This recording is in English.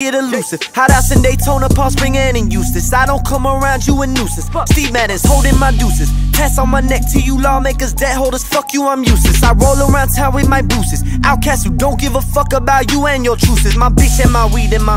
Get elusive. Hot outs in Daytona, Palm Spring, and in Eustis. I don't come around you a nuisance. Steve Madden's holding my deuces. Pass on my neck to you lawmakers, debt holders. Fuck you, I'm useless. I roll around town with my bruises. Outcasts who don't give a fuck about you and your truces. My bitch and my weed and my